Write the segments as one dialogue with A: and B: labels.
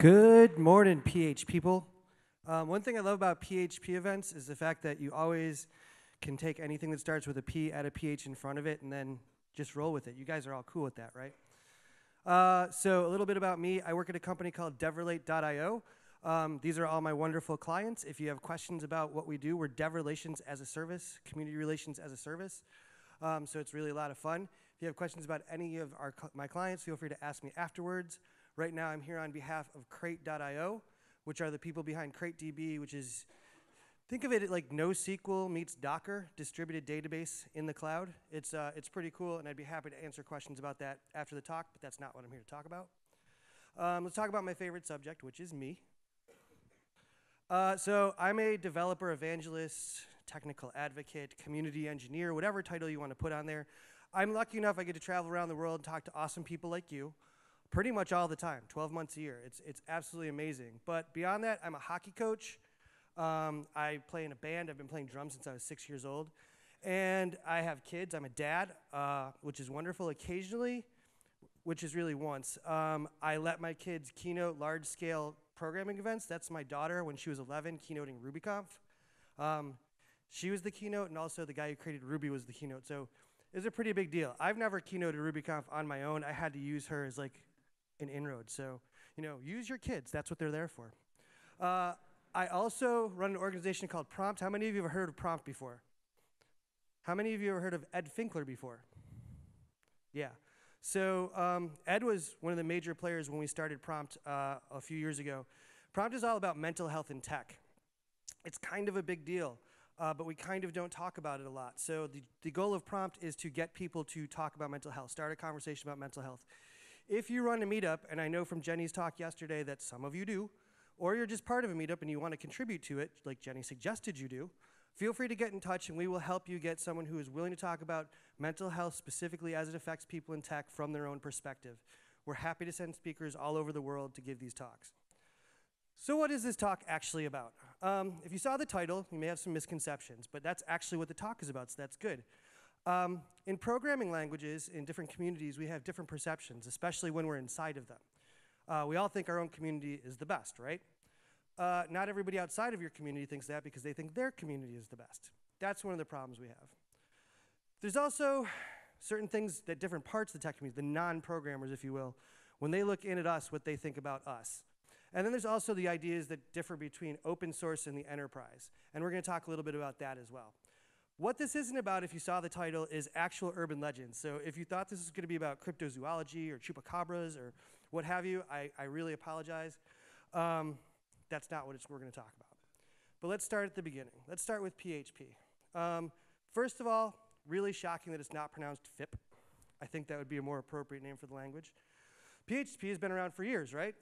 A: Good morning, PH people. Um, one thing I love about PHP events is the fact that you always can take anything that starts with a P, add a PH in front of it, and then just roll with it. You guys are all cool with that, right? Uh, so a little bit about me. I work at a company called DevRelate.io. Um, these are all my wonderful clients. If you have questions about what we do, we're Dev Relations as a Service, Community Relations as a Service. Um, so it's really a lot of fun. If you have questions about any of our my clients, feel free to ask me afterwards. Right now, I'm here on behalf of Crate.io, which are the people behind CrateDB, which is, think of it like NoSQL meets Docker, distributed database in the cloud. It's, uh, it's pretty cool, and I'd be happy to answer questions about that after the talk, but that's not what I'm here to talk about. Um, let's talk about my favorite subject, which is me. Uh, so I'm a developer evangelist, technical advocate, community engineer, whatever title you want to put on there. I'm lucky enough I get to travel around the world and talk to awesome people like you pretty much all the time, 12 months a year. It's, it's absolutely amazing. But beyond that, I'm a hockey coach. Um, I play in a band. I've been playing drums since I was six years old. And I have kids. I'm a dad, uh, which is wonderful. Occasionally, which is really once, um, I let my kids keynote large scale programming events. That's my daughter when she was 11, keynoting RubyConf. Um, she was the keynote, and also the guy who created Ruby was the keynote. So it was a pretty big deal. I've never keynoted RubyConf on my own. I had to use her as like an inroad. So, you know, use your kids. That's what they're there for. Uh, I also run an organization called Prompt. How many of you have heard of Prompt before? How many of you have heard of Ed Finkler before? Yeah. So um, Ed was one of the major players when we started Prompt uh, a few years ago. Prompt is all about mental health in tech. It's kind of a big deal, uh, but we kind of don't talk about it a lot. So the, the goal of Prompt is to get people to talk about mental health, start a conversation about mental health. If you run a meetup, and I know from Jenny's talk yesterday that some of you do, or you're just part of a meetup and you want to contribute to it, like Jenny suggested you do, feel free to get in touch and we will help you get someone who is willing to talk about mental health specifically as it affects people in tech from their own perspective. We're happy to send speakers all over the world to give these talks. So, what is this talk actually about? Um, if you saw the title, you may have some misconceptions, but that's actually what the talk is about, so that's good. Um, in programming languages, in different communities, we have different perceptions, especially when we're inside of them. Uh, we all think our own community is the best, right? Uh, not everybody outside of your community thinks that because they think their community is the best. That's one of the problems we have. There's also certain things that different parts of the tech community, the non-programmers, if you will, when they look in at us, what they think about us. And then there's also the ideas that differ between open source and the enterprise. And we're going to talk a little bit about that as well. What this isn't about, if you saw the title, is actual urban legends. So if you thought this was going to be about cryptozoology or chupacabras or what have you, I, I really apologize. Um, that's not what we're going to talk about. But let's start at the beginning. Let's start with PHP. Um, first of all, really shocking that it's not pronounced FIP. I think that would be a more appropriate name for the language. PHP has been around for years, right?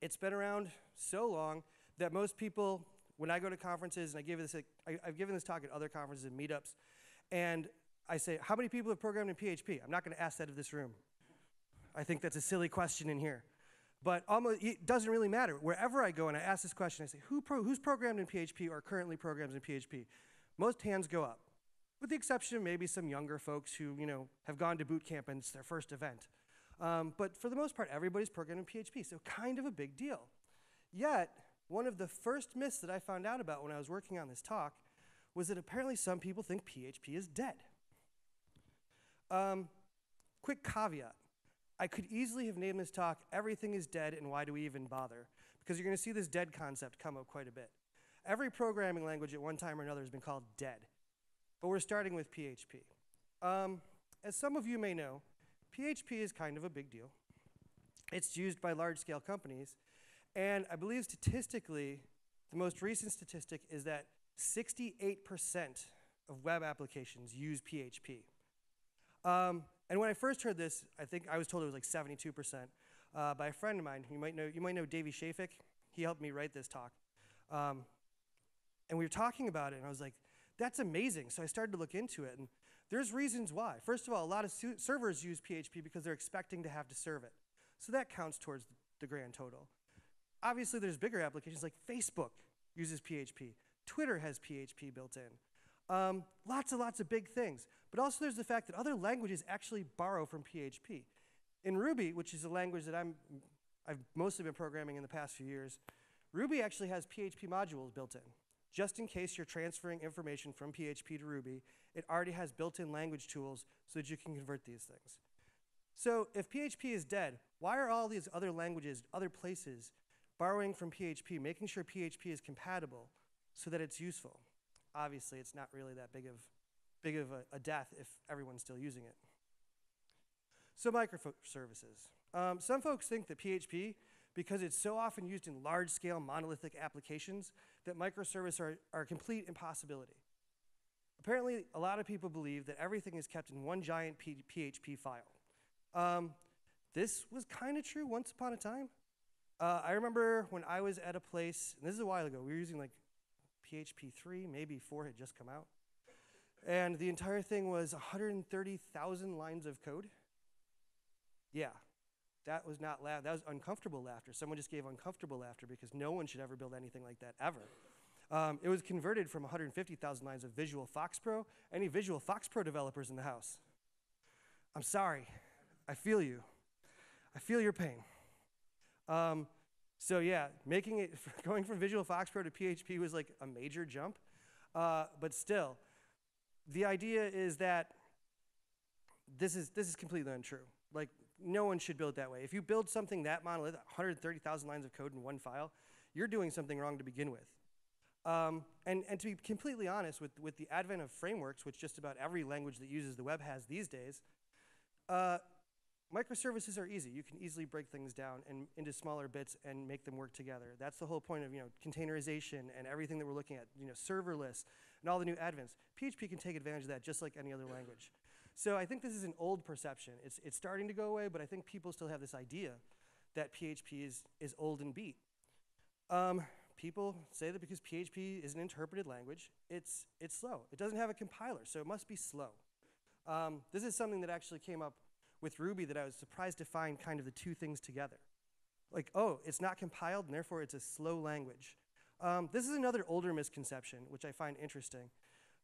A: It's been around so long that most people when I go to conferences, and I give this, I, I've given this talk at other conferences and meetups, and I say, how many people have programmed in PHP? I'm not going to ask that of this room. I think that's a silly question in here. But almost, it doesn't really matter. Wherever I go and I ask this question, I say, Who pro, who's programmed in PHP or currently programs in PHP? Most hands go up, with the exception of maybe some younger folks who, you know, have gone to boot camp and it's their first event. Um, but for the most part, everybody's programmed in PHP, so kind of a big deal. Yet, one of the first myths that I found out about when I was working on this talk was that apparently some people think PHP is dead. Um, quick caveat I could easily have named this talk Everything is Dead and Why Do We Even Bother? Because you're going to see this dead concept come up quite a bit. Every programming language at one time or another has been called dead, but we're starting with PHP. Um, as some of you may know, PHP is kind of a big deal. It's used by large scale companies, and I believe statistically, the most recent statistic is that 68% of web applications use PHP. Um, and when I first heard this, I think I was told it was like 72% uh, by a friend of mine. You might know, you might know Davey Shafik. He helped me write this talk. Um, and we were talking about it, and I was like, that's amazing. So I started to look into it, and there's reasons why. First of all, a lot of servers use PHP because they're expecting to have to serve it. So that counts towards the grand total. Obviously, there's bigger applications like Facebook uses PHP. Twitter has PHP built in. Um, lots and lots of big things. But also there's the fact that other languages actually borrow from PHP. In Ruby, which is a language that I'm, I've mostly been programming in the past few years. Ruby actually has PHP modules built in. Just in case you're transferring information from PHP to Ruby, it already has built-in language tools so that you can convert these things. So if PHP is dead, why are all these other languages, other places, borrowing from PHP, making sure PHP is compatible so that it's useful? Obviously, it's not really that big of, big of a, a death if everyone's still using it. So microservices. Um, some folks think that PHP, because it's so often used in large-scale monolithic applications, that microservices are, are a complete impossibility. Apparently, a lot of people believe that everything is kept in one giant P PHP file. Um, this was kind of true once upon a time. Uh, I remember when I was at a place, and this is a while ago, we were using like PHP 3, maybe 4 had just come out. And the entire thing was 130,000 lines of code. Yeah, that was not laugh. That was uncomfortable laughter. Someone just gave uncomfortable laughter because no one should ever build anything like that ever. Um, it was converted from 150,000 lines of Visual Fox Pro. Any Visual Fox Pro developers in the house? I'm sorry. I feel you. I feel your pain. Um, so yeah, making it going from Visual Fox Pro to PHP was like a major jump, uh, but still, the idea is that this is this is completely untrue. Like no one should build that way. If you build something that monolithic, 130,000 lines of code in one file, you're doing something wrong to begin with. Um, and, and to be completely honest, with, with the advent of frameworks, which just about every language that uses the web has these days, uh, microservices are easy. You can easily break things down and, into smaller bits and make them work together. That's the whole point of you know, containerization and everything that we're looking at, you know, serverless and all the new advents. PHP can take advantage of that just like any other language. So I think this is an old perception. It's, it's starting to go away, but I think people still have this idea that PHP is, is old and beat. Um, people say that because PHP is an interpreted language, it's, it's slow. It doesn't have a compiler, so it must be slow. Um, this is something that actually came up with Ruby that I was surprised to find kind of the two things together. Like, oh, it's not compiled, and therefore it's a slow language. Um, this is another older misconception, which I find interesting.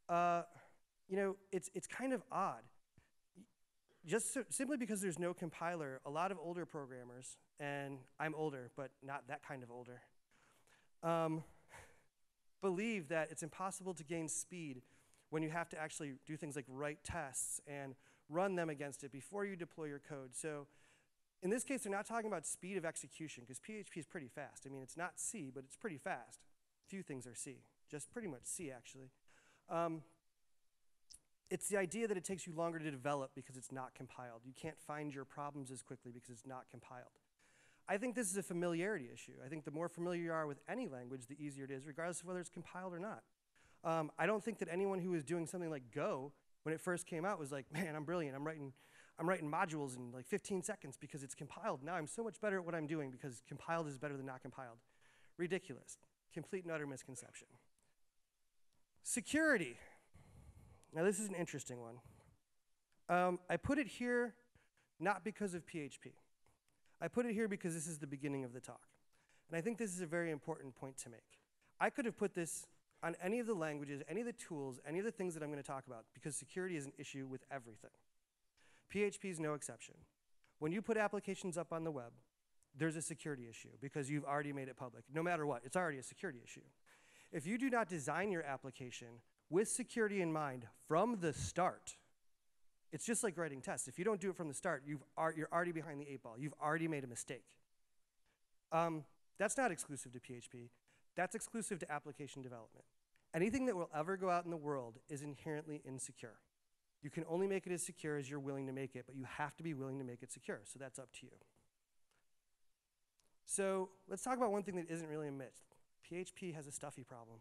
A: Uh, you know, it's, it's kind of odd just so, simply because there's no compiler, a lot of older programmers, and I'm older, but not that kind of older, um, believe that it's impossible to gain speed when you have to actually do things like write tests and run them against it before you deploy your code. So in this case, they're not talking about speed of execution because PHP is pretty fast. I mean, it's not C, but it's pretty fast. Few things are C, just pretty much C actually. Um, it's the idea that it takes you longer to develop because it's not compiled. You can't find your problems as quickly because it's not compiled. I think this is a familiarity issue. I think the more familiar you are with any language, the easier it is, regardless of whether it's compiled or not. Um, I don't think that anyone who is doing something like Go when it first came out was like, man, I'm brilliant. I'm writing, I'm writing modules in like 15 seconds because it's compiled. Now I'm so much better at what I'm doing because compiled is better than not compiled. Ridiculous. Complete and utter misconception. Security. Now, this is an interesting one. Um, I put it here not because of PHP. I put it here because this is the beginning of the talk. And I think this is a very important point to make. I could have put this on any of the languages, any of the tools, any of the things that I'm going to talk about because security is an issue with everything. PHP is no exception. When you put applications up on the web, there's a security issue because you've already made it public. No matter what, it's already a security issue. If you do not design your application with security in mind from the start. It's just like writing tests. If you don't do it from the start, you are, you're already behind the eight ball. You've already made a mistake. Um, that's not exclusive to PHP. That's exclusive to application development. Anything that will ever go out in the world is inherently insecure. You can only make it as secure as you're willing to make it, but you have to be willing to make it secure. So that's up to you. So let's talk about one thing that isn't really a myth. PHP has a stuffy problem.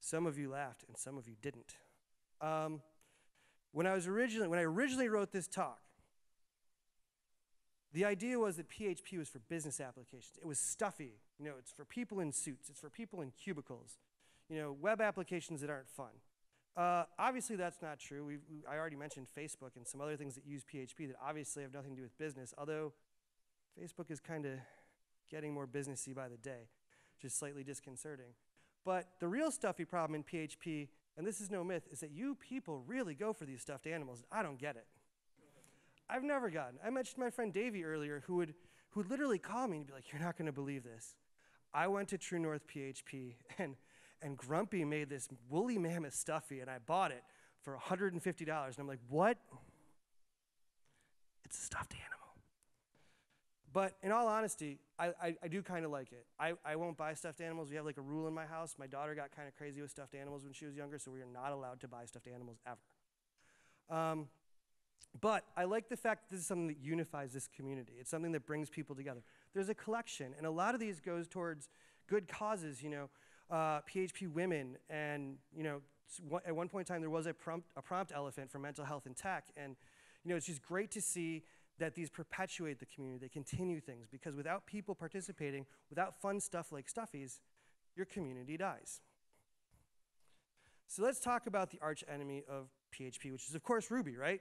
A: Some of you laughed and some of you didn't. Um, when I was originally, when I originally wrote this talk, the idea was that PHP was for business applications. It was stuffy. You know, it's for people in suits. It's for people in cubicles. You know, web applications that aren't fun. Uh, obviously, that's not true. we I already mentioned Facebook and some other things that use PHP that obviously have nothing to do with business, although Facebook is kind of getting more businessy by the day, which is slightly disconcerting. But the real stuffy problem in PHP, and this is no myth, is that you people really go for these stuffed animals. I don't get it. I've never gotten. I mentioned my friend Davey earlier, who would who would literally call me and be like, "You're not going to believe this. I went to True North PHP and and Grumpy made this woolly mammoth stuffy, and I bought it for $150." And I'm like, "What?" It's a stuffed animal. But in all honesty, I, I, I do kind of like it. I, I won't buy stuffed animals. We have like a rule in my house. My daughter got kind of crazy with stuffed animals when she was younger, so we are not allowed to buy stuffed animals ever. Um, but I like the fact that this is something that unifies this community. It's something that brings people together. There's a collection, and a lot of these goes towards good causes. You know, uh, PHP women, and you know, at one point in time there was a prompt, a prompt elephant for mental health and tech, and you know, it's just great to see that these perpetuate the community. They continue things because without people participating, without fun stuff like stuffies, your community dies. So let's talk about the arch enemy of PHP, which is of course Ruby, right?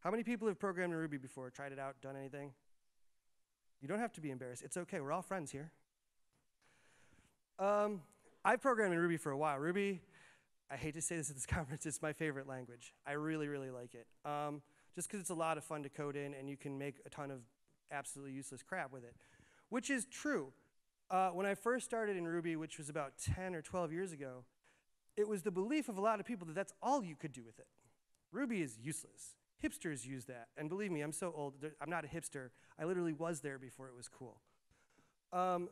A: How many people have programmed in Ruby before, tried it out, done anything? You don't have to be embarrassed. It's okay. We're all friends here. Um, I've programmed in Ruby for a while. Ruby, I hate to say this at this conference, it's my favorite language. I really, really like it. Um, just because it's a lot of fun to code in and you can make a ton of absolutely useless crap with it, which is true. Uh, when I first started in Ruby, which was about 10 or 12 years ago, it was the belief of a lot of people that that's all you could do with it. Ruby is useless. Hipsters use that. And believe me, I'm so old. I'm not a hipster. I literally was there before it was cool. Um,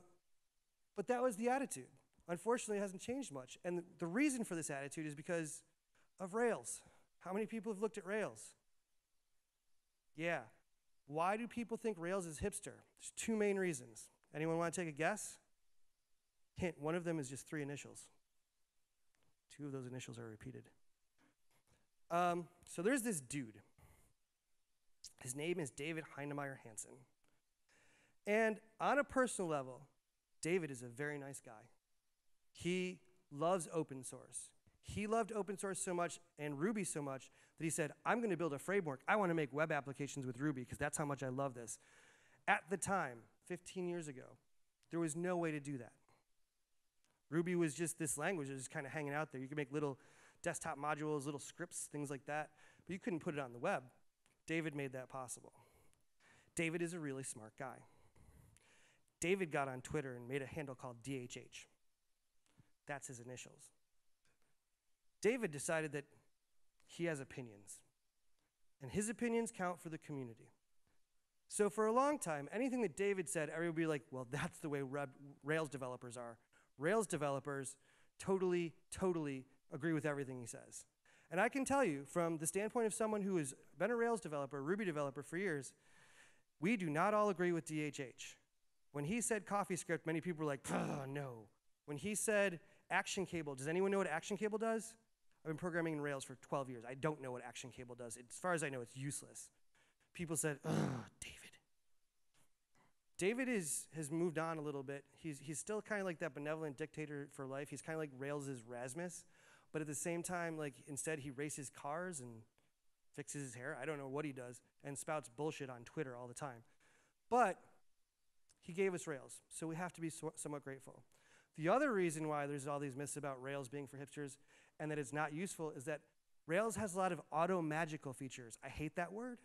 A: but that was the attitude. Unfortunately, it hasn't changed much. And the reason for this attitude is because of Rails. How many people have looked at Rails? Yeah. Why do people think Rails is hipster? There's two main reasons. Anyone want to take a guess? Hint, one of them is just three initials. Two of those initials are repeated. Um, so there's this dude. His name is David Heinemeier Hansson. And on a personal level, David is a very nice guy. He loves open source. He loved open source so much and Ruby so much that he said, I'm going to build a framework. I want to make web applications with Ruby because that's how much I love this. At the time, 15 years ago, there was no way to do that. Ruby was just this language that was kind of hanging out there. You could make little desktop modules, little scripts, things like that, but you couldn't put it on the web. David made that possible. David is a really smart guy. David got on Twitter and made a handle called DHH. That's his initials. David decided that he has opinions, and his opinions count for the community. So for a long time, anything that David said, everyone would be like, well, that's the way Rails developers are. Rails developers totally, totally agree with everything he says. And I can tell you, from the standpoint of someone who has been a Rails developer, Ruby developer for years, we do not all agree with DHH. When he said CoffeeScript, many people were like, no. When he said action cable, does anyone know what action cable does? I've been programming in Rails for 12 years. I don't know what action cable does. As far as I know, it's useless. People said, ugh, David. David is, has moved on a little bit. He's, he's still kind of like that benevolent dictator for life. He's kind of like Rails' Rasmus. But at the same time, like instead he races cars and fixes his hair. I don't know what he does and spouts bullshit on Twitter all the time. But he gave us Rails, so we have to be so- somewhat grateful. The other reason why there's all these myths about Rails being for hipsters and that it's not useful is that Rails has a lot of auto magical features. I hate that word.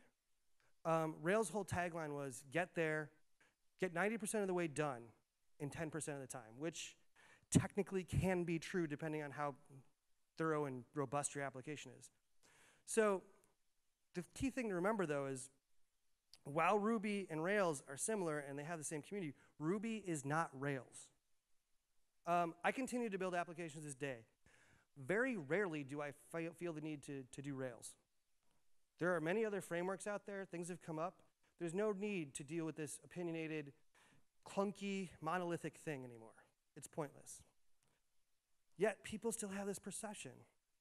A: Um, Rails' whole tagline was get there, get 90% of the way done in 10% of the time, which technically can be true depending on how thorough and robust your application is. So the key thing to remember though is while Ruby and Rails are similar and they have the same community, Ruby is not Rails. Um, I continue to build applications this day. Very rarely do I feel the need to, to do Rails. There are many other frameworks out there, things have come up. There's no need to deal with this opinionated, clunky, monolithic thing anymore. It's pointless. Yet people still have this perception.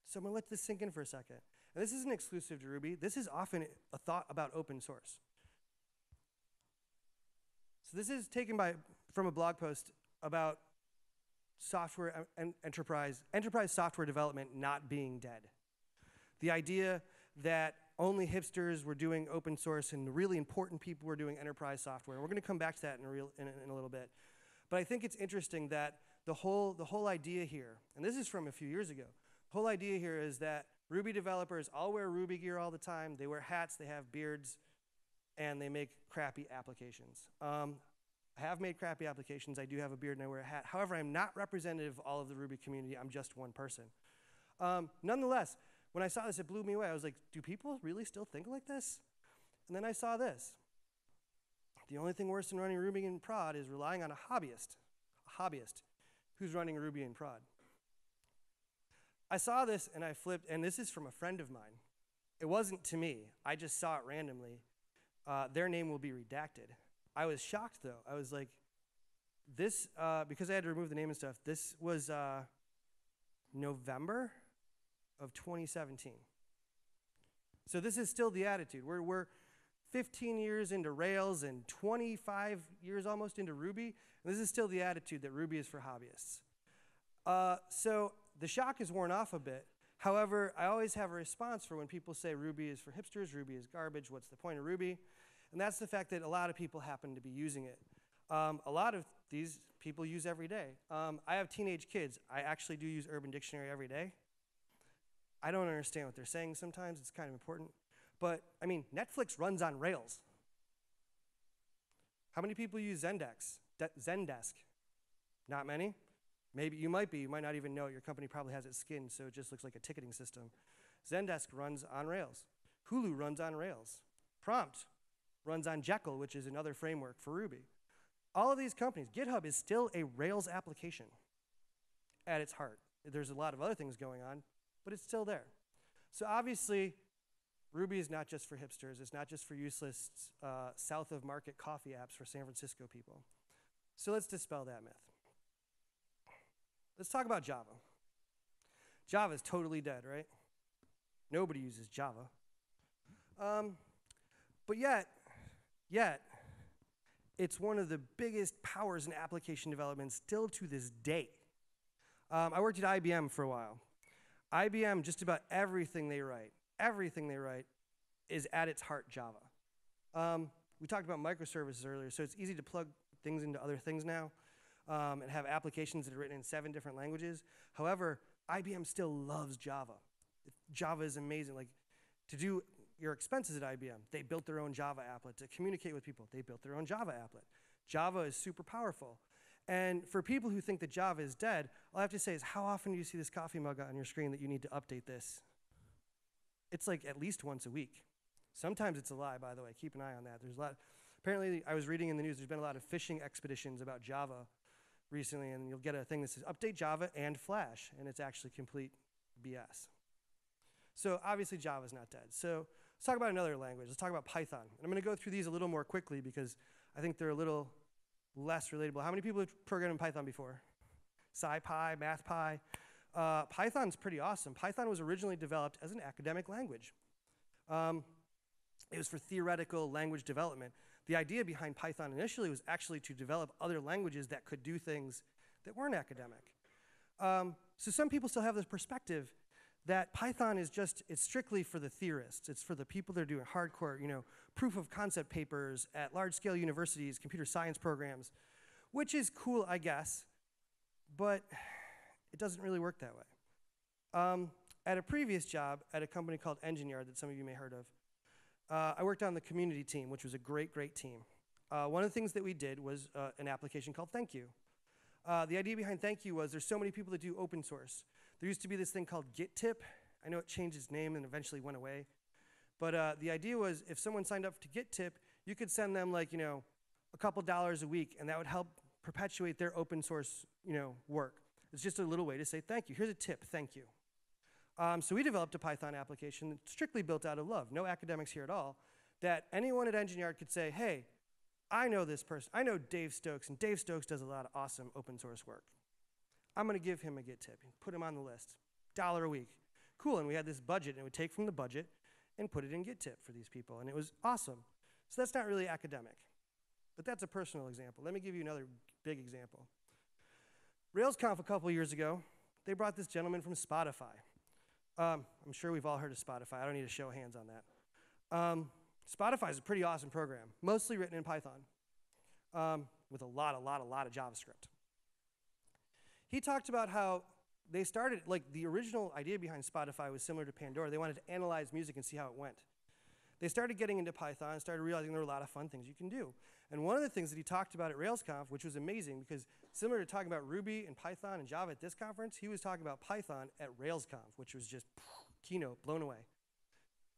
A: So I'm going to let this sink in for a second. And this isn't exclusive to Ruby. This is often a thought about open source. So this is taken by from a blog post about software uh, and enterprise enterprise software development not being dead. The idea that only hipsters were doing open source and really important people were doing enterprise software. We're going to come back to that in a, real, in, in a little bit. But I think it's interesting that the whole, the whole idea here, and this is from a few years ago, the whole idea here is that Ruby developers all wear Ruby gear all the time. They wear hats, they have beards, and they make crappy applications. Um, I have made crappy applications. I do have a beard and I wear a hat. However, I'm not representative of all of the Ruby community. I'm just one person. Um, nonetheless, when I saw this, it blew me away. I was like, do people really still think like this? And then I saw this. The only thing worse than running Ruby in prod is relying on a hobbyist, a hobbyist who's running Ruby in prod. I saw this and I flipped, and this is from a friend of mine. It wasn't to me, I just saw it randomly. Uh, their name will be redacted. I was shocked though. I was like, this, uh, because I had to remove the name and stuff, this was uh, November of 2017. So this is still the attitude. We're, we're 15 years into Rails and 25 years almost into Ruby, and this is still the attitude that Ruby is for hobbyists. Uh, so the shock is worn off a bit. However, I always have a response for when people say Ruby is for hipsters, Ruby is garbage, what's the point of Ruby? And that's the fact that a lot of people happen to be using it. Um, a lot of these people use every day. Um, I have teenage kids. I actually do use Urban Dictionary every day. I don't understand what they're saying sometimes. It's kind of important. But, I mean, Netflix runs on Rails. How many people use Zendesk? De Zendesk? Not many. Maybe you might be. You might not even know it. Your company probably has it skinned, so it just looks like a ticketing system. Zendesk runs on Rails. Hulu runs on Rails. Prompt runs on Jekyll, which is another framework for Ruby. All of these companies, GitHub is still a Rails application at its heart. There's a lot of other things going on, but it's still there. So obviously, Ruby is not just for hipsters. It's not just for useless uh, south of market coffee apps for San Francisco people. So let's dispel that myth. Let's talk about Java. Java is totally dead, right? Nobody uses Java. Um, but yet, yet, it's one of the biggest powers in application development still to this day. Um, I worked at IBM for a while. IBM, just about everything they write, everything they write is at its heart Java. Um, we talked about microservices earlier, so it's easy to plug things into other things now um, and have applications that are written in seven different languages. However, IBM still loves Java. Java is amazing. Like to do your expenses at IBM, they built their own Java applet. To communicate with people, they built their own Java applet. Java is super powerful. And for people who think that Java is dead, all I have to say is how often do you see this coffee mug on your screen that you need to update this? It's like at least once a week. Sometimes it's a lie, by the way. Keep an eye on that. There's a lot. Apparently, I was reading in the news. There's been a lot of fishing expeditions about Java recently, and you'll get a thing that says update Java and Flash, and it's actually complete BS. So obviously, Java is not dead. So let's talk about another language. Let's talk about Python. And I'm going to go through these a little more quickly because I think they're a little less relatable. How many people have programmed in Python before? SciPy, MathPy. Uh, Python's pretty awesome. Python was originally developed as an academic language. Um, it was for theoretical language development. The idea behind Python initially was actually to develop other languages that could do things that weren't academic. Um, so some people still have this perspective that Python is just, it's strictly for the theorists. It's for the people that are doing hardcore, you know, proof of concept papers at large scale universities, computer science programs, which is cool, I guess, but it doesn't really work that way. Um, at a previous job at a company called Engine Yard that some of you may have heard of, uh, I worked on the community team, which was a great, great team. Uh, one of the things that we did was uh, an application called Thank You. Uh, the idea behind Thank You was there's so many people that do open source. There used to be this thing called GitTip. I know it changed its name and eventually went away. But uh, the idea was if someone signed up to GitTip, you could send them like, you know, a couple dollars a week, and that would help perpetuate their open source, you know, work. It's just a little way to say thank you. Here's a tip, thank you. Um, so we developed a Python application strictly built out of love, no academics here at all, that anyone at Engine Yard could say, hey, I know this person. I know Dave Stokes, and Dave Stokes does a lot of awesome open source work. I'm going to give him a Git tip put him on the list. Dollar a week. Cool, and we had this budget, and it would take from the budget and put it in Git tip for these people, and it was awesome. So that's not really academic, but that's a personal example. Let me give you another big example. RailsConf a couple years ago, they brought this gentleman from Spotify. Um, I'm sure we've all heard of Spotify. I don't need to show hands on that. Um, Spotify is a pretty awesome program, mostly written in Python, um, with a lot, a lot, a lot of JavaScript. He talked about how they started, like the original idea behind Spotify was similar to Pandora. They wanted to analyze music and see how it went. They started getting into Python and started realizing there were a lot of fun things you can do. And one of the things that he talked about at RailsConf, which was amazing because similar to talking about Ruby and Python and Java at this conference, he was talking about Python at RailsConf, which was just keynote, blown away.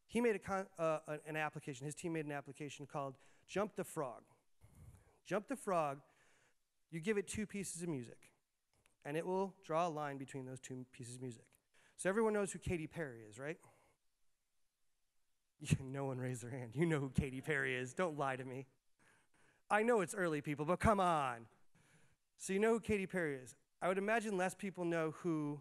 A: He made a uh, an application, his team made an application called Jump the Frog. Jump the Frog, you give it two pieces of music, and it will draw a line between those two pieces of music. So everyone knows who Katy Perry is, right? no one raised their hand. You know who Katy Perry is. Don't lie to me. I know it's early, people, but come on. So you know who Katy Perry is. I would imagine less people know who,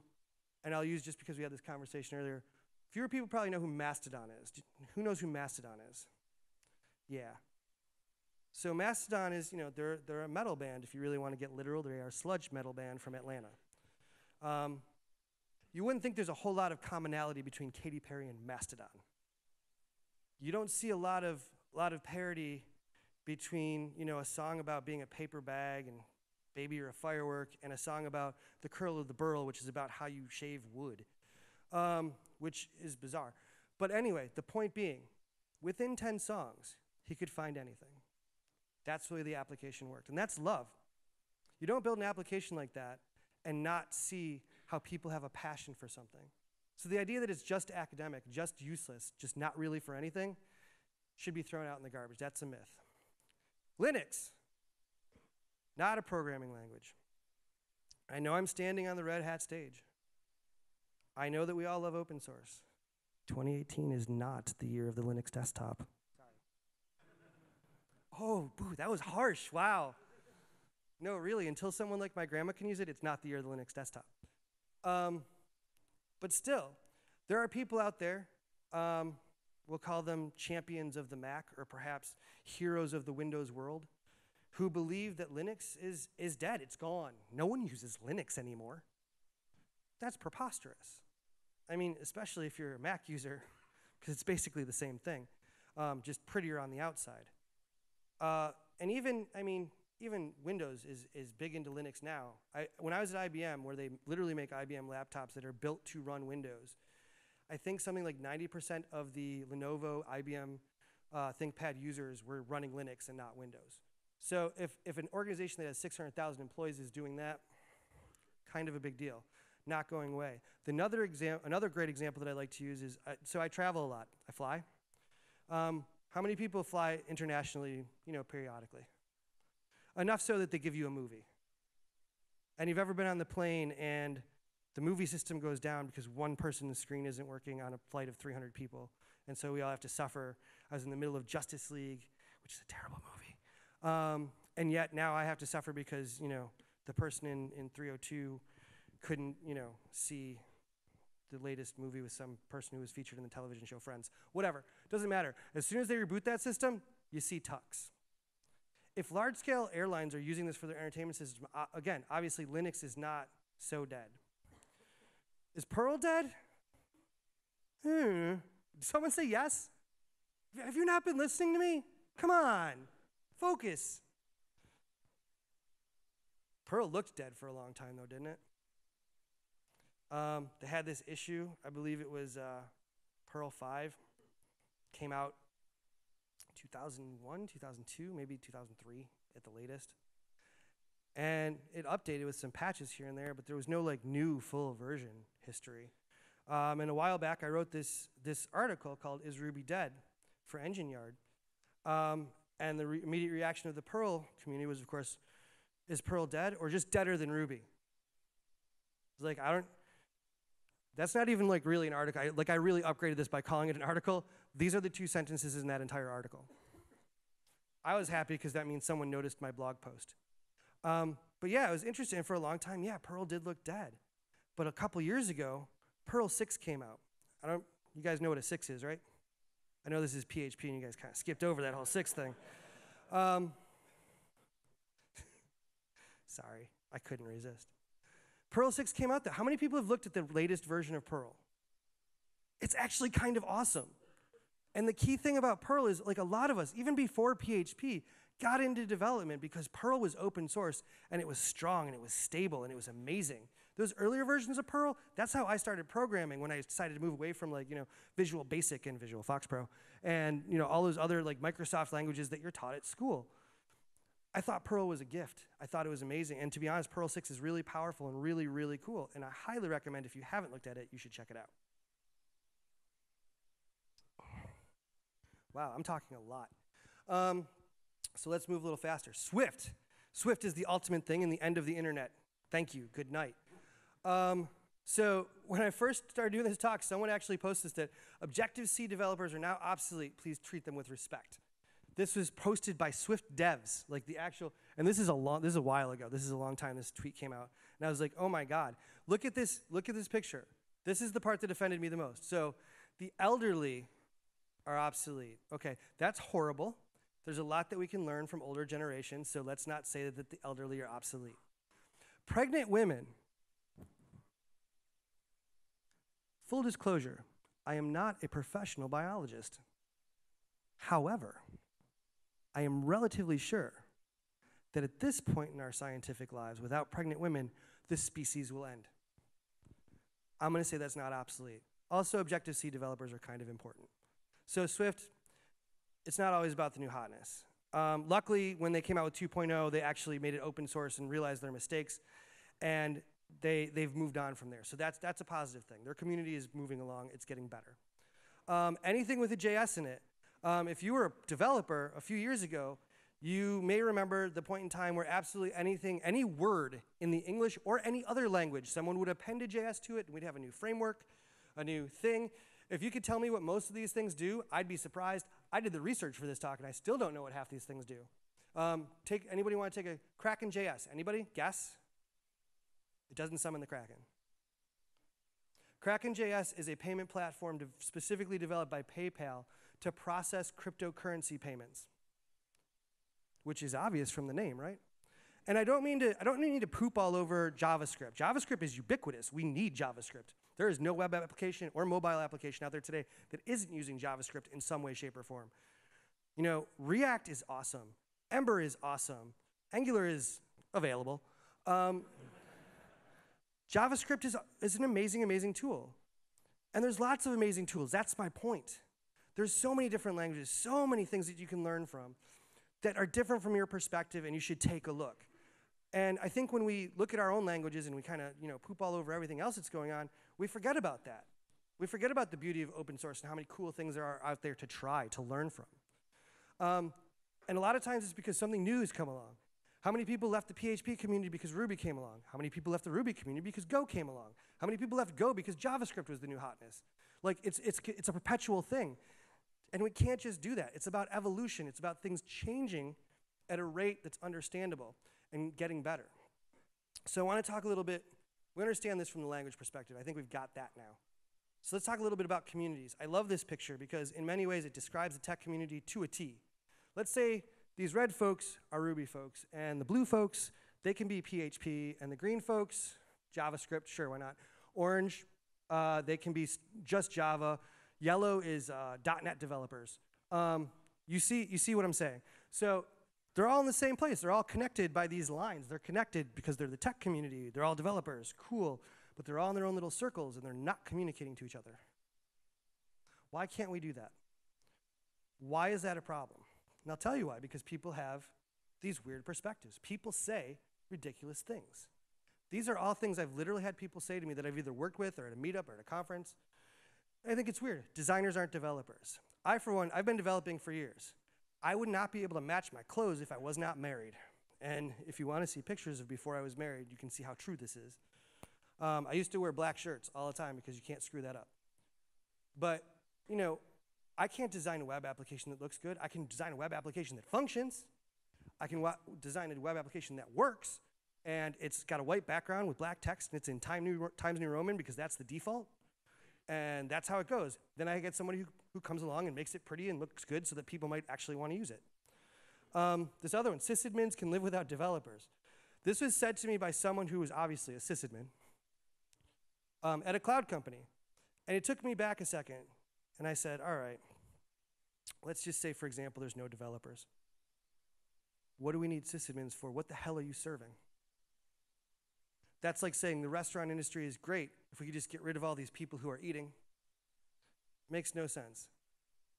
A: and I'll use just because we had this conversation earlier, fewer people probably know who Mastodon is. Who knows who Mastodon is? Yeah. So Mastodon is, you know, they're, they're a metal band, if you really want to get literal. They are a sludge metal band from Atlanta. Um, you wouldn't think there's a whole lot of commonality between Katy Perry and Mastodon. You don't see a lot of, lot of parody between, you know, a song about being a paper bag and baby or a firework and a song about the curl of the burl, which is about how you shave wood, um, which is bizarre. But anyway, the point being, within 10 songs, he could find anything. That's the way the application worked. And that's love. You don't build an application like that and not see how people have a passion for something. So the idea that it's just academic, just useless, just not really for anything, should be thrown out in the garbage. That's a myth. Linux, not a programming language. I know I'm standing on the Red Hat stage. I know that we all love open source. 2018 is not the year of the Linux desktop. Oh, boo, that was harsh. Wow. No, really, until someone like my grandma can use it, it's not the year of the Linux desktop. Um, but still, there are people out there, um, we'll call them champions of the Mac or perhaps heroes of the Windows world, who believe that Linux is, is dead, it's gone. No one uses Linux anymore. That's preposterous. I mean, especially if you're a Mac user, because it's basically the same thing, um, just prettier on the outside. Uh, and even, I mean, even Windows is, is big into Linux now. I, when I was at IBM, where they literally make IBM laptops that are built to run Windows, I think something like 90% of the Lenovo IBM uh, ThinkPad users were running Linux and not Windows. So if, if an organization that has 600,000 employees is doing that, kind of a big deal, not going away. Another, exam- another great example that I like to use is, uh, so I travel a lot, I fly. Um, how many people fly internationally, you know, periodically? Enough so that they give you a movie. And you've ever been on the plane and the movie system goes down because one person's screen isn't working on a flight of 300 people. And so we all have to suffer. I was in the middle of Justice League, which is a terrible movie. Um, and yet now I have to suffer because, you know, the person in, in 302 couldn't, you know, see the latest movie with some person who was featured in the television show Friends. Whatever. Doesn't matter. As soon as they reboot that system, you see tux. If large scale airlines are using this for their entertainment system, uh, again, obviously Linux is not so dead. Is Perl dead? Hmm. Did someone say yes? Have you not been listening to me? Come on, focus. Perl looked dead for a long time, though, didn't it? Um, they had this issue. I believe it was uh, Perl 5. Came out 2001, 2002, maybe 2003 at the latest. And it updated with some patches here and there, but there was no like new full version history. Um, and a while back, I wrote this, this article called Is Ruby Dead for Engine Yard. Um, and the re immediate reaction of the Perl community was, of course, is Perl dead or just deader than Ruby? It's like, I don't, that's not even like really an article. I, like I really upgraded this by calling it an article. These are the two sentences in that entire article. I was happy because that means someone noticed my blog post. Um, but yeah, it was interesting. for a long time, yeah, Perl did look dead. But a couple years ago, Perl 6 came out. I don't, you guys know what a 6 is, right? I know this is PHP and you guys kind of skipped over that whole 6 thing. Um, sorry, I couldn't resist. Perl 6 came out there. How many people have looked at the latest version of Perl? It's actually kind of awesome. And the key thing about Perl is like a lot of us, even before PHP, got into development because Perl was open source and it was strong and it was stable and it was amazing. Those earlier versions of Perl, that's how I started programming when I decided to move away from like, you know, Visual Basic and Visual Fox Pro and, you know, all those other like Microsoft languages that you're taught at school. I thought Perl was a gift. I thought it was amazing. And to be honest, Perl 6 is really powerful and really, really cool. And I highly recommend if you haven't looked at it, you should check it out. Wow, I'm talking a lot. Um, so let's move a little faster. Swift. Swift is the ultimate thing and the end of the internet. Thank you. Good night. Um, so when I first started doing this talk, someone actually posted that Objective-C developers are now obsolete. Please treat them with respect. This was posted by Swift devs, like the actual, and this is a long, this is a while ago. This is a long time this tweet came out. And I was like, oh my God, look at this, look at this picture. This is the part that offended me the most. So the elderly are obsolete. Okay, that's horrible. There's a lot that we can learn from older generations, so let's not say that the elderly are obsolete. Pregnant women. Full disclosure, I am not a professional biologist. However, I am relatively sure that at this point in our scientific lives, without pregnant women, this species will end. I'm going to say that's not obsolete. Also, Objective-C developers are kind of important. So Swift, it's not always about the new hotness. Um, luckily, when they came out with 2.0, they actually made it open source and realized their mistakes, and they, they've moved on from there. So that's, that's a positive thing. Their community is moving along. It's getting better. Um, anything with a JS in it. Um, if you were a developer a few years ago, you may remember the point in time where absolutely anything, any word in the English or any other language, someone would append a JS to it, and we'd have a new framework, a new thing. If you could tell me what most of these things do, I'd be surprised. I did the research for this talk, and I still don't know what half these things do. Um, take, anybody want to take a Kraken JS? Anybody? Guess? It doesn't summon the Kraken. Kraken JS is a payment platform de specifically developed by PayPal to process cryptocurrency payments, which is obvious from the name, right? And I don't mean to, I don't need to poop all over JavaScript. JavaScript is ubiquitous. We need JavaScript. There is no web application or mobile application out there today that isn't using JavaScript in some way, shape, or form. You know, React is awesome. Ember is awesome. Angular is available. Um, JavaScript is, is an amazing, amazing tool. And there's lots of amazing tools. That's my point. There's so many different languages, so many things that you can learn from that are different from your perspective, and you should take a look. And I think when we look at our own languages and we kind of, you know, poop all over everything else that's going on, we forget about that. We forget about the beauty of open source and how many cool things there are out there to try, to learn from. Um, and a lot of times it's because something new has come along. How many people left the PHP community because Ruby came along? How many people left the Ruby community because Go came along? How many people left Go because JavaScript was the new hotness? Like, it's, it's, it's a perpetual thing. And we can't just do that. It's about evolution. It's about things changing at a rate that's understandable and getting better. So I want to talk a little bit we understand this from the language perspective. I think we've got that now. So let's talk a little bit about communities. I love this picture because in many ways it describes the tech community to a T. Let's say these red folks are Ruby folks, and the blue folks, they can be PHP, and the green folks, JavaScript, sure, why not? Orange, uh, they can be just Java. Yellow is uh, .NET developers. Um, you, see, you see what I'm saying? So they're all in the same place. They're all connected by these lines. They're connected because they're the tech community. They're all developers. Cool. But they're all in their own little circles and they're not communicating to each other. Why can't we do that? Why is that a problem? And I'll tell you why because people have these weird perspectives. People say ridiculous things. These are all things I've literally had people say to me that I've either worked with or at a meetup or at a conference. I think it's weird. Designers aren't developers. I, for one, I've been developing for years. I would not be able to match my clothes if I was not married. And if you want to see pictures of before I was married, you can see how true this is. Um, I used to wear black shirts all the time because you can't screw that up. But, you know, I can't design a web application that looks good. I can design a web application that functions. I can design a web application that works, and it's got a white background with black text, and it's in Time New Times New Roman because that's the default. And that's how it goes. Then I get somebody who, who comes along and makes it pretty and looks good so that people might actually want to use it. Um, this other one, sysadmins can live without developers. This was said to me by someone who was obviously a sysadmin um, at a cloud company. And it took me back a second, and I said, all right, let's just say, for example, there's no developers. What do we need sysadmins for? What the hell are you serving? That's like saying the restaurant industry is great if we could just get rid of all these people who are eating. Makes no sense.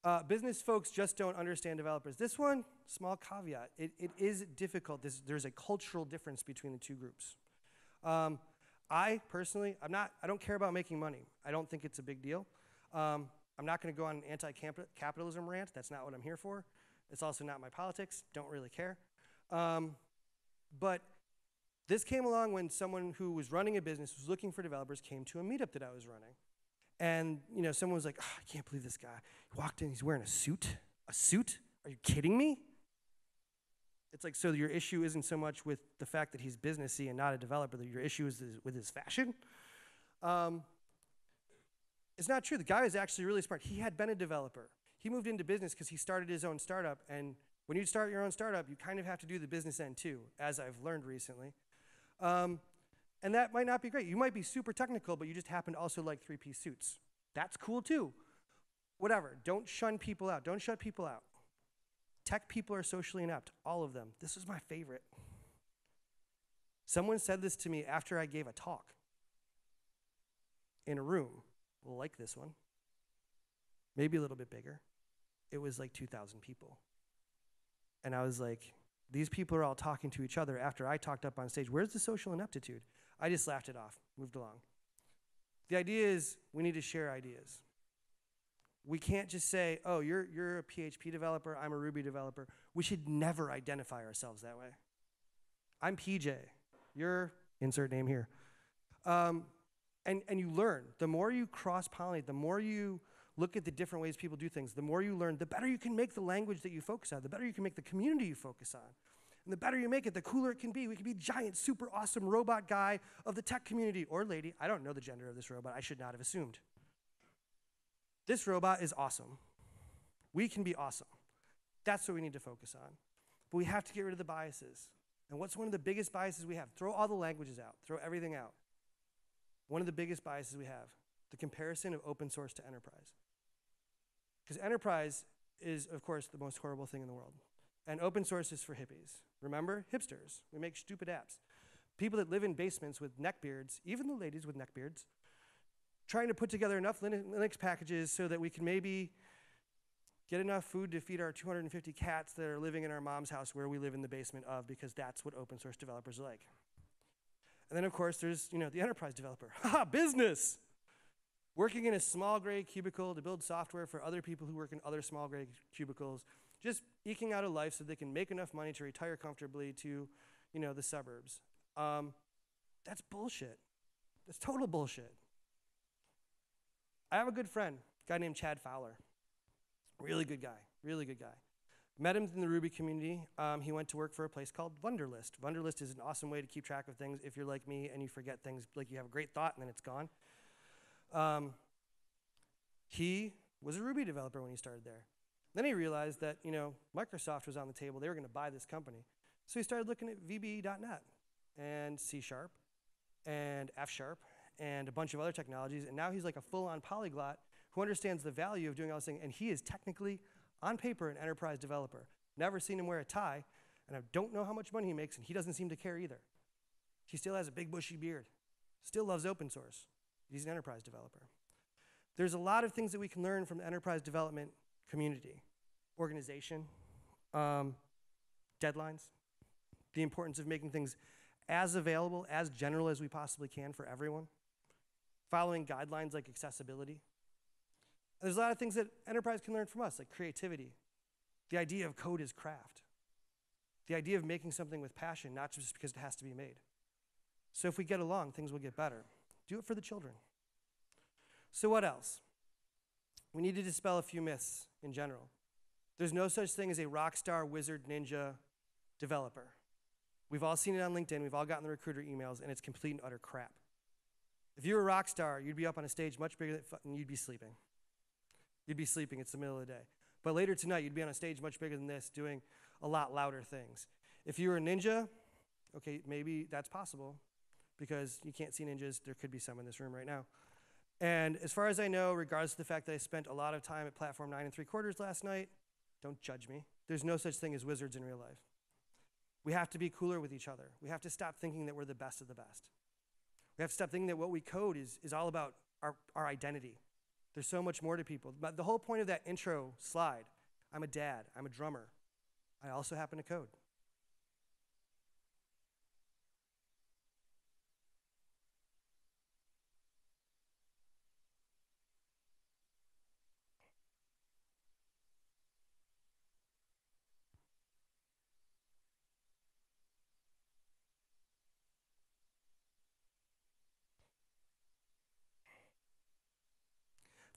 A: Uh, business folks just don't understand developers. This one, small caveat, it, it is difficult. This, there's a cultural difference between the two groups. Um, I personally, I'm not, I don't care about making money. I don't think it's a big deal. Um, I'm not going to go on an anti-capitalism rant. That's not what I'm here for. It's also not my politics. Don't really care. Um, but this came along when someone who was running a business was looking for developers came to a meetup that I was running. And you know, someone was like, oh, "I can't believe this guy. He walked in. He's wearing a suit. A suit? Are you kidding me?" It's like, so your issue isn't so much with the fact that he's businessy and not a developer. That your issue is with his fashion. Um, it's not true. The guy is actually really smart. He had been a developer. He moved into business because he started his own startup. And when you start your own startup, you kind of have to do the business end too, as I've learned recently. Um, and that might not be great. You might be super technical, but you just happen to also like three piece suits. That's cool too. Whatever. Don't shun people out. Don't shut people out. Tech people are socially inept, all of them. This is my favorite. Someone said this to me after I gave a talk in a room like this one, maybe a little bit bigger. It was like 2,000 people. And I was like, these people are all talking to each other after I talked up on stage. Where's the social ineptitude? I just laughed it off, moved along. The idea is we need to share ideas. We can't just say, oh, you're, you're a PHP developer, I'm a Ruby developer. We should never identify ourselves that way. I'm PJ. You're, insert name here. Um, and, and you learn. The more you cross pollinate, the more you look at the different ways people do things, the more you learn, the better you can make the language that you focus on, the better you can make the community you focus on. And the better you make it, the cooler it can be. We can be giant, super awesome robot guy of the tech community or lady. I don't know the gender of this robot. I should not have assumed. This robot is awesome. We can be awesome. That's what we need to focus on. But we have to get rid of the biases. And what's one of the biggest biases we have? Throw all the languages out, throw everything out. One of the biggest biases we have the comparison of open source to enterprise. Because enterprise is, of course, the most horrible thing in the world. And open source is for hippies. Remember? Hipsters. We make stupid apps. People that live in basements with neckbeards, even the ladies with neckbeards, trying to put together enough Linux packages so that we can maybe get enough food to feed our 250 cats that are living in our mom's house where we live in the basement of because that's what open source developers like. And then, of course, there's you know the enterprise developer. Ha! business. Working in a small gray cubicle to build software for other people who work in other small gray cubicles, just eking out a life so they can make enough money to retire comfortably to, you know, the suburbs. Um, that's bullshit. That's total bullshit. I have a good friend, a guy named Chad Fowler. Really good guy, really good guy. Met him in the Ruby community. Um, he went to work for a place called Wunderlist. Wunderlist is an awesome way to keep track of things if you're like me and you forget things, like you have a great thought and then it's gone. Um, he was a Ruby developer when he started there. Then he realized that, you know, Microsoft was on the table. They were going to buy this company. So he started looking at VB.NET and C Sharp and F Sharp and a bunch of other technologies. And now he's like a full on polyglot who understands the value of doing all this thing. And he is technically on paper, an enterprise developer. Never seen him wear a tie, and I don't know how much money he makes, and he doesn't seem to care either. He still has a big bushy beard, still loves open source. He's an enterprise developer. There's a lot of things that we can learn from the enterprise development community organization, um, deadlines, the importance of making things as available, as general as we possibly can for everyone, following guidelines like accessibility, there's a lot of things that enterprise can learn from us, like creativity. The idea of code is craft. The idea of making something with passion, not just because it has to be made. So if we get along, things will get better. Do it for the children. So, what else? We need to dispel a few myths in general. There's no such thing as a rock star, wizard, ninja developer. We've all seen it on LinkedIn, we've all gotten the recruiter emails, and it's complete and utter crap. If you were a rock star, you'd be up on a stage much bigger than you'd be sleeping. You'd be sleeping, it's the middle of the day. But later tonight, you'd be on a stage much bigger than this doing a lot louder things. If you were a ninja, okay, maybe that's possible because you can't see ninjas. There could be some in this room right now. And as far as I know, regardless of the fact that I spent a lot of time at Platform 9 and 3 quarters last night, don't judge me. There's no such thing as wizards in real life. We have to be cooler with each other. We have to stop thinking that we're the best of the best. We have to stop thinking that what we code is, is all about our, our identity. There's so much more to people. But the whole point of that intro slide I'm a dad, I'm a drummer, I also happen to code.